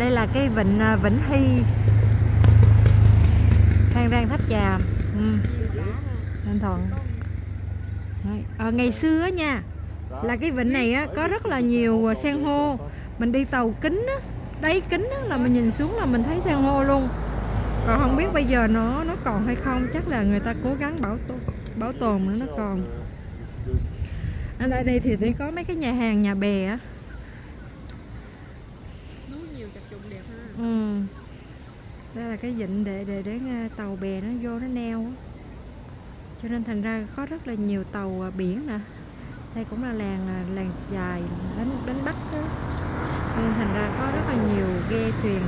đây là cái vịnh à, Vĩnh Hy. Phan Rang Tháp Chàm. Ừ. Ninh Thuận. À, ngày xưa á nha là cái vịnh này á, có rất là nhiều à, san hô. Mình đi tàu kính á, đáy kính á, là mình nhìn xuống là mình thấy san hô luôn. Còn không biết bây giờ nó nó còn hay không chắc là người ta cố gắng bảo tồn bảo tồn nữa nó còn. Ở đây thì có mấy cái nhà hàng nhà bè á. Ừ. đây là cái vịnh để để để ờ, tàu bè nó vô nó neo cho nên thành ra có rất là nhiều tàu à, biển nè. Đây cũng là làng à, làng dài đánh đánh bắt đó. Nên thành ra có rất là nhiều ghe thuyền.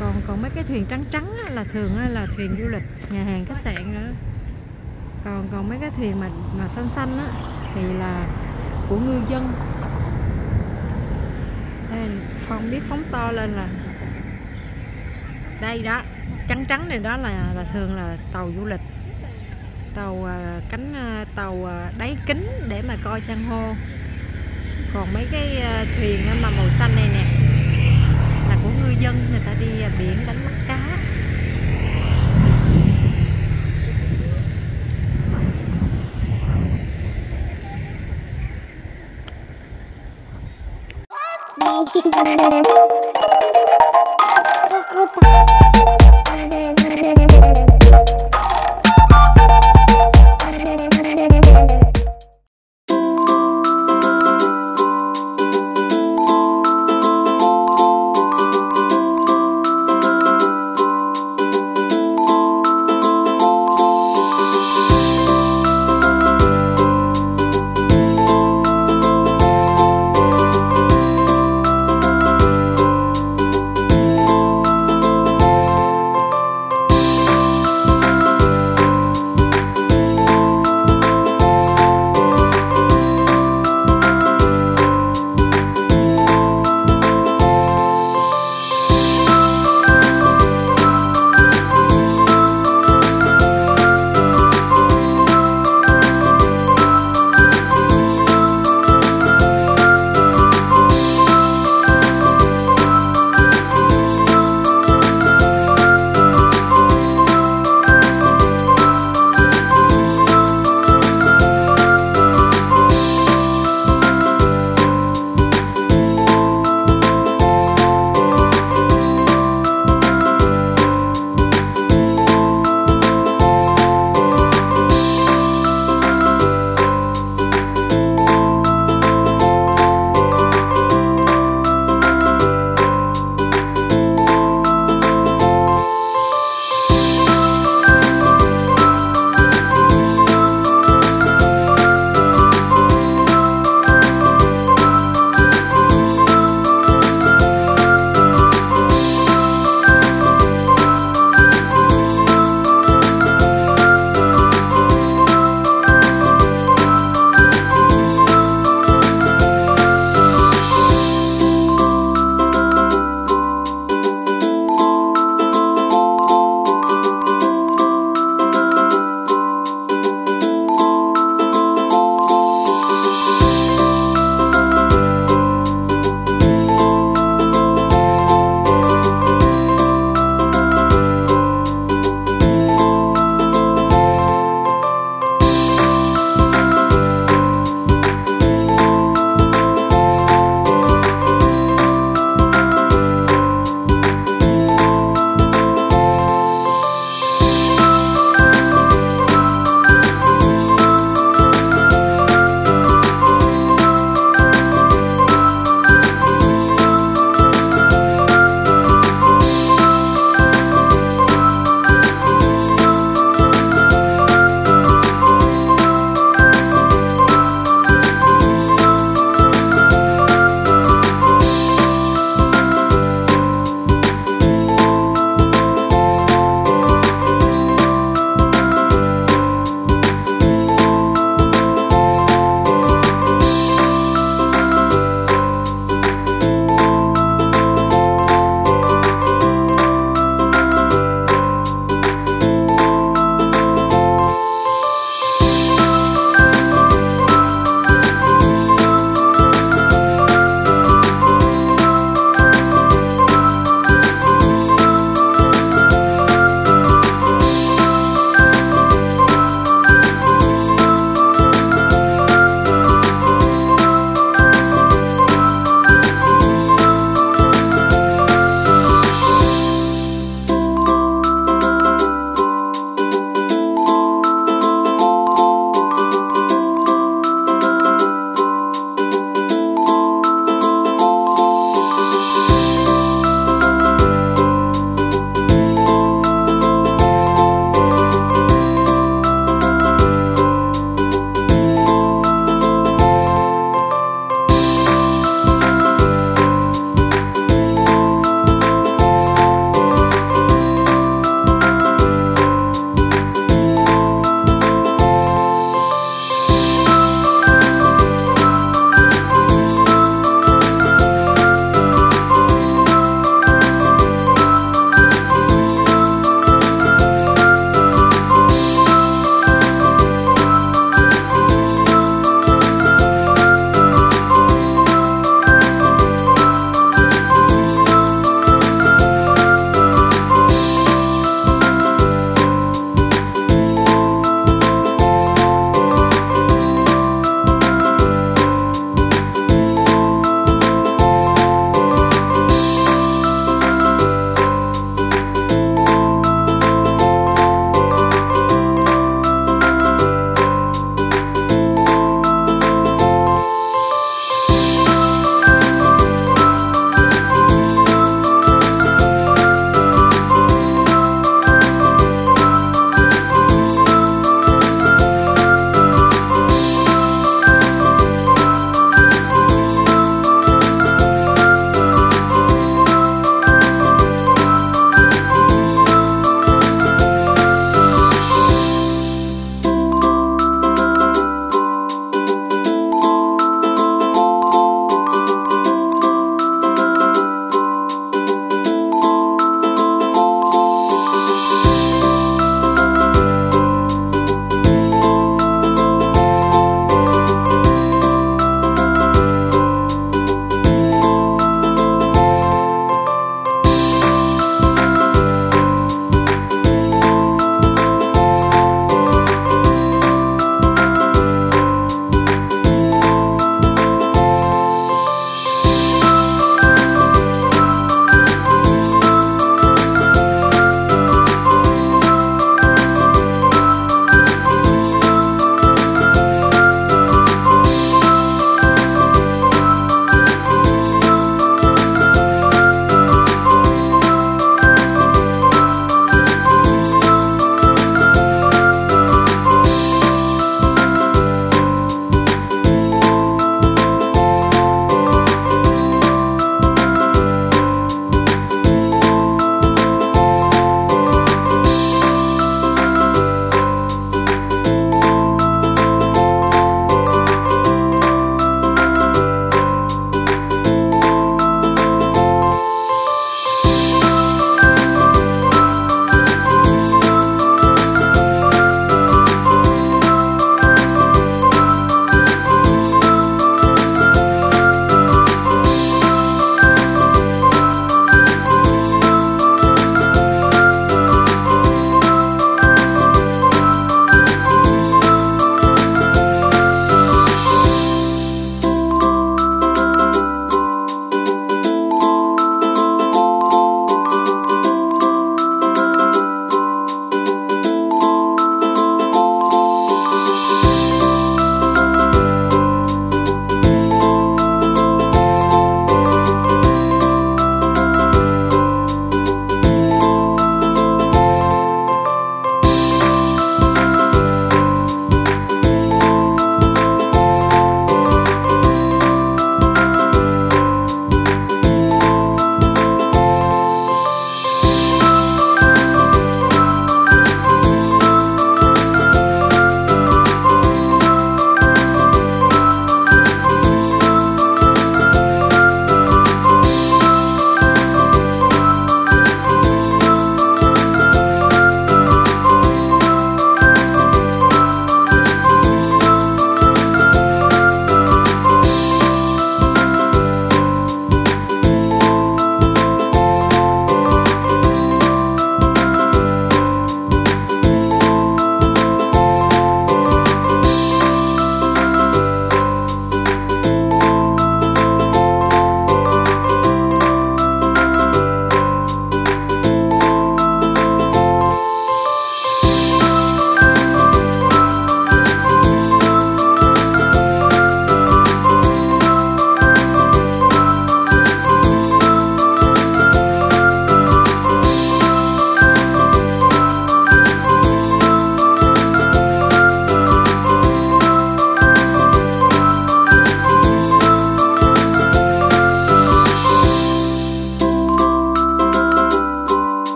Còn còn mấy cái thuyền trắng trắng á, là thường á, là thuyền du lịch nhà hàng khách sạn đó. Còn còn mấy cái thuyền mà mà xanh xanh á thì là của ngư dân. Nên không biết phóng to lên là đây đó. Trắng trắng này đó là là thường là tàu du lịch. Tàu à, cánh à, tàu à, đáy kính để mà coi san hô. Còn mấy cái thuyền mà màu xanh này nè, là của ngư dân, người ta đi biển đánh bắt.